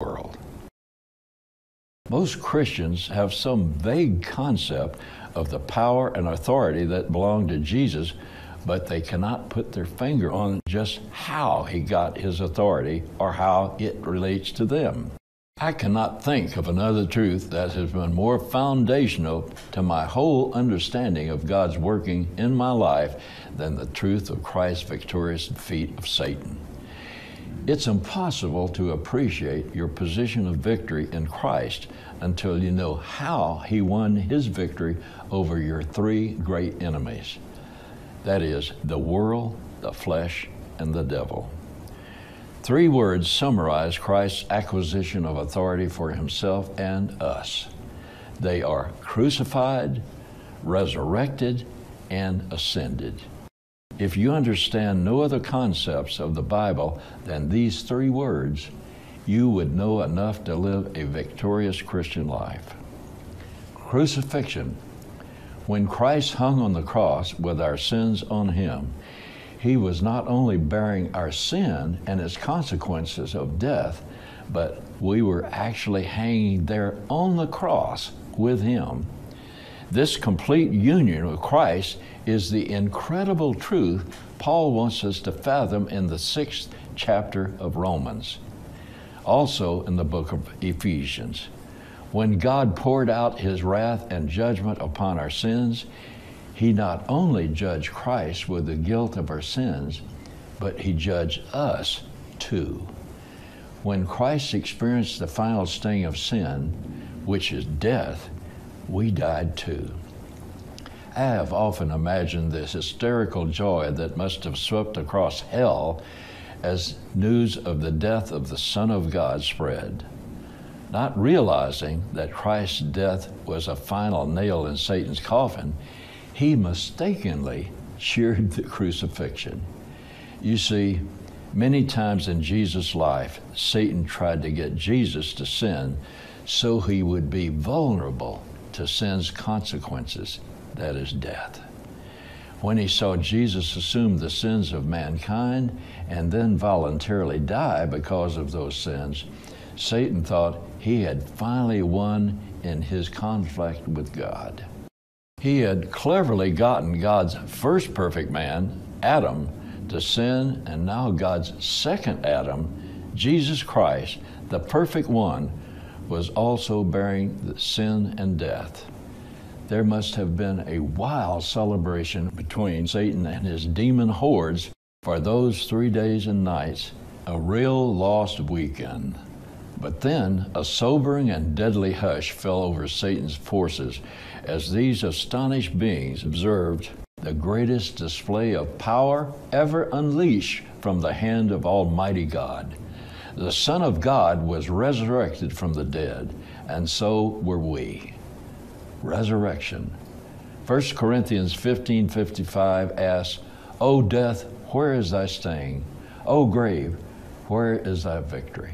world. Most Christians have some vague concept of the power and authority that belong to Jesus, but they cannot put their finger on just how he got his authority or how it relates to them. I cannot think of another truth that has been more foundational to my whole understanding of God's working in my life than the truth of Christ's victorious defeat of Satan. It's impossible to appreciate your position of victory in Christ until you know how He won His victory over your three great enemies that is, the world, the flesh, and the devil. Three words summarize Christ's acquisition of authority for himself and us. They are crucified, resurrected, and ascended. If you understand no other concepts of the Bible than these three words, you would know enough to live a victorious Christian life. Crucifixion. When Christ hung on the cross with our sins on him, he was not only bearing our sin and its consequences of death, but we were actually hanging there on the cross with Him. This complete union with Christ is the incredible truth Paul wants us to fathom in the sixth chapter of Romans, also in the book of Ephesians. When God poured out His wrath and judgment upon our sins, he not only judged Christ with the guilt of our sins, but he judged us too. When Christ experienced the final sting of sin, which is death, we died too. I have often imagined the hysterical joy that must have swept across hell as news of the death of the Son of God spread. Not realizing that Christ's death was a final nail in Satan's coffin, he mistakenly cheered the crucifixion. You see, many times in Jesus' life, Satan tried to get Jesus to sin so he would be vulnerable to sin's consequences, that is, death. When he saw Jesus assume the sins of mankind and then voluntarily die because of those sins, Satan thought he had finally won in his conflict with God. He had cleverly gotten God's first perfect man, Adam, to sin, and now God's second Adam, Jesus Christ, the perfect one, was also bearing the sin and death. There must have been a wild celebration between Satan and his demon hordes for those three days and nights, a real lost weekend. But then a sobering and deadly hush fell over Satan's forces as these astonished beings observed the greatest display of power ever unleashed from the hand of Almighty God. The Son of God was resurrected from the dead, and so were we. Resurrection. 1 Corinthians 15 55 asks, O death, where is thy sting? O grave, where is thy victory?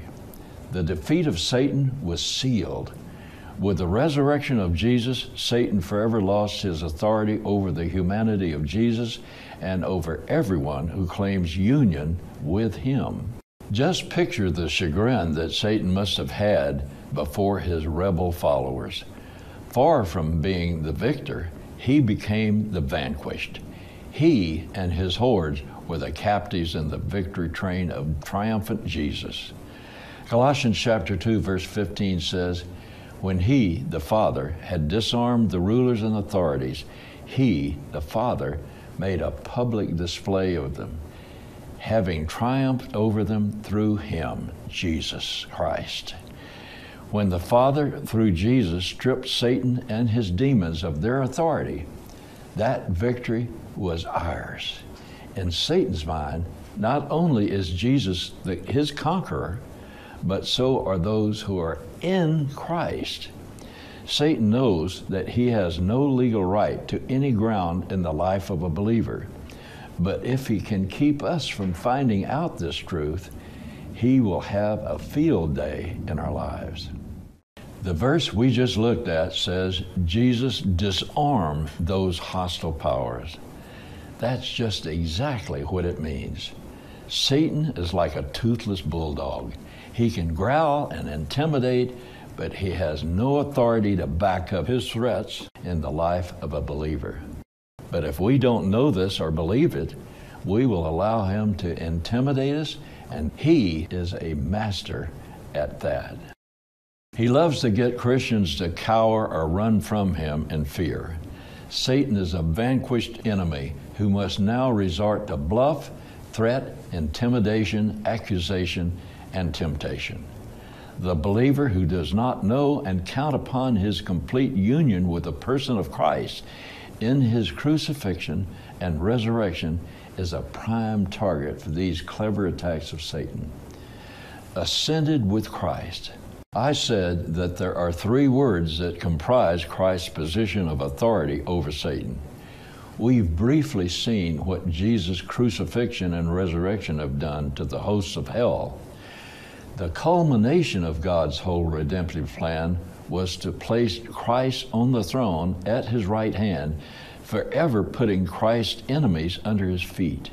The defeat of Satan was sealed with the resurrection of Jesus, Satan forever lost his authority over the humanity of Jesus and over everyone who claims union with him. Just picture the chagrin that Satan must have had before his rebel followers. Far from being the victor, he became the vanquished. He and his hordes were the captives in the victory train of triumphant Jesus. Colossians chapter 2 verse 15 says, when he, the Father, had disarmed the rulers and authorities, he, the Father, made a public display of them, having triumphed over them through him, Jesus Christ. When the Father, through Jesus, stripped Satan and his demons of their authority, that victory was ours. In Satan's mind, not only is Jesus the, his conqueror, but so are those who are in Christ. Satan knows that he has no legal right to any ground in the life of a believer. But if he can keep us from finding out this truth, he will have a field day in our lives. The verse we just looked at says Jesus disarmed those hostile powers. That's just exactly what it means. Satan is like a toothless bulldog. He can growl and intimidate, but he has no authority to back up his threats in the life of a believer. But if we don't know this or believe it, we will allow him to intimidate us, and he is a master at that. He loves to get Christians to cower or run from him in fear. Satan is a vanquished enemy who must now resort to bluff, threat, intimidation, accusation, and temptation. The believer who does not know and count upon his complete union with the person of Christ in his crucifixion and resurrection is a prime target for these clever attacks of Satan. Ascended with Christ. I said that there are three words that comprise Christ's position of authority over Satan. We've briefly seen what Jesus' crucifixion and resurrection have done to the hosts of hell. The culmination of God's whole redemptive plan was to place Christ on the throne at his right hand, forever putting Christ's enemies under his feet.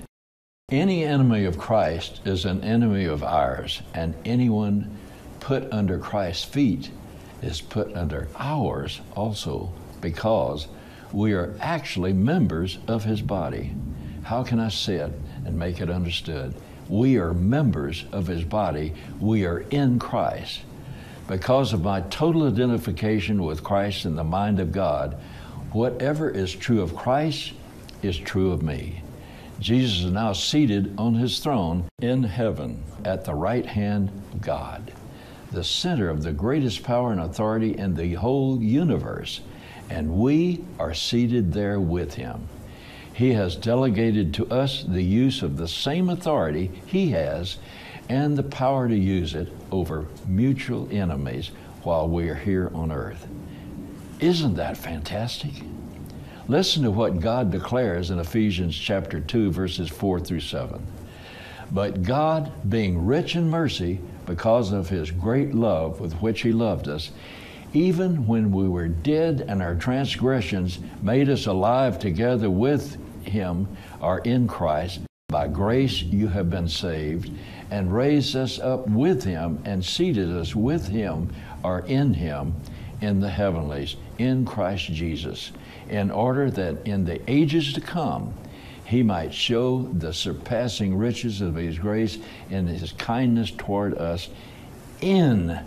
Any enemy of Christ is an enemy of ours, and anyone put under Christ's feet is put under ours also, because we are actually members of his body. How can I say it and make it understood? We are members of his body. We are in Christ. Because of my total identification with Christ in the mind of God, whatever is true of Christ is true of me. Jesus is now seated on his throne in heaven at the right hand of God, the center of the greatest power and authority in the whole universe and we are seated there with him. He has delegated to us the use of the same authority he has and the power to use it over mutual enemies while we are here on earth. Isn't that fantastic? Listen to what God declares in Ephesians chapter 2 verses 4 through 7. But God, being rich in mercy because of his great love with which he loved us, even when we were dead and our transgressions made us alive together with him or in Christ. By grace you have been saved, and raised us up with him, and seated us with him or in him in the heavenlies, in Christ Jesus, in order that in the ages to come he might show the surpassing riches of his grace and his kindness toward us in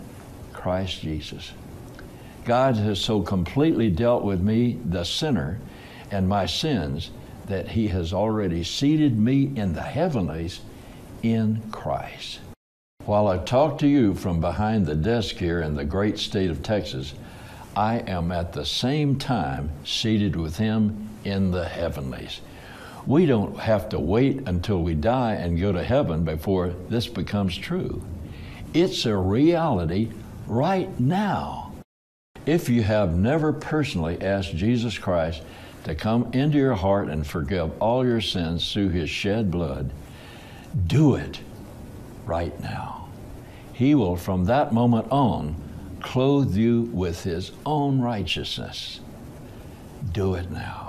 Christ Jesus. God has so completely dealt with me, the sinner, and my sins, that He has already seated me in the heavenlies in Christ. While I talk to you from behind the desk here in the great state of Texas, I am at the same time seated with Him in the heavenlies. We don't have to wait until we die and go to heaven before this becomes true. It's a reality right now. If you have never personally asked Jesus Christ to come into your heart and forgive all your sins through his shed blood, do it right now. He will, from that moment on, clothe you with his own righteousness. Do it now.